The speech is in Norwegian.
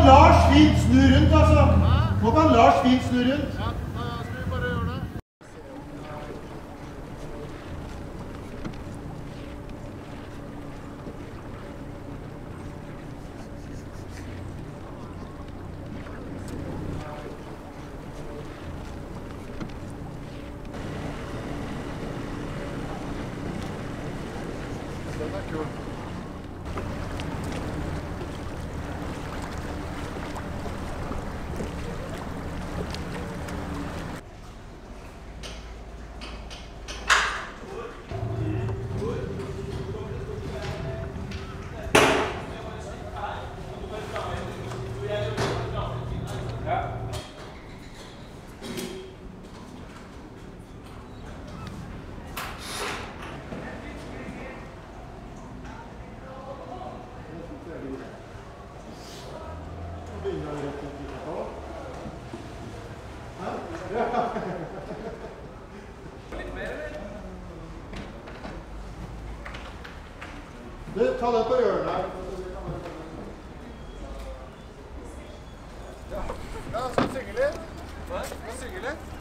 kan Lars fint snu rundt, altså. Nå kan Lars fint snu rundt. Thank you. Du, ta den på hjørnet. Ja, skal du synge litt? Hva? Skal du synge litt?